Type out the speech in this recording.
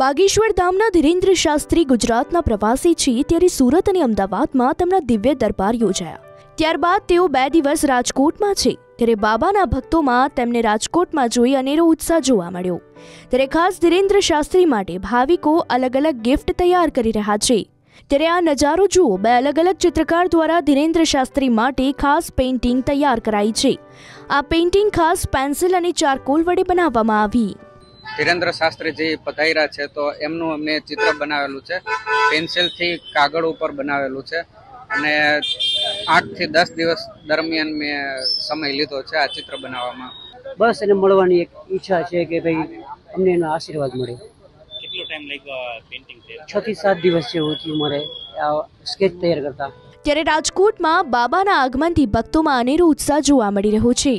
બાગેશ્વર ધામના ધીરેન્દ્ર શાસ્ત્રી ગુજરાતના પ્રવાસી છે, ત્યારે સુરત અને અમદાવાદમાં તેમના દિવ્ય દરબાર યોજાયા. ત્યારબાદ તેઓ બે દિવસ રાજકોટમાં છે, ત્યારે બાબાના ભક્તોમાં તેમને રાજકોટમાં જોઈ અનેરો ઉત્સાહ જોવા મળ્યો. ત્યારે ખાસ ધીરેન્દ્ર શાસ્ત્રી માટે ભાવિકો અલગ અલગ ગિફ્ટ તૈયાર કરી રહ્યા છે. ત્યારે આ નજારો જુઓ, બે અલગ અલગ ચિત્રકાર દ્વારા ધીરેન્દ્ર શાસ્ત્રી માટે ખાસ પેઇન્ટિંગ તૈયાર કરાઈ છે. આ પેઇન્ટિંગ ખાસ પેન્સિલ અને ચારકોલ વડે બનાવવામાં આવી. ધીરેન્દ્ર શાસ્ત્રીજી પધાર્યા છે તો એમનું મેં ચિત્ર બનાવેલું છે. પેન્સિલથી કાગળ ઉપર બનાવેલું છે. અને આઠથી દસ દિવસ દરમિયાન મેં સમય લીધો છે આ ચિત્ર બનાવવામાં. બસ એને મળવાની એક ઈચ્છા છે કે ભાઈ અમને એનો આશીર્વાદ મળે. કેટલો ટાઈમ લાગ્યો પેઇન્ટિંગ છ? થી સાત દિવસ જેવું થયું મારે આ સ્કેચ તૈયાર કરતા. ત્યારે રાજકોટમાં બાબાના આગમનથી ભક્તોમાં અનેરો ઉત્સાહ જોવા મળી રહ્યો છે.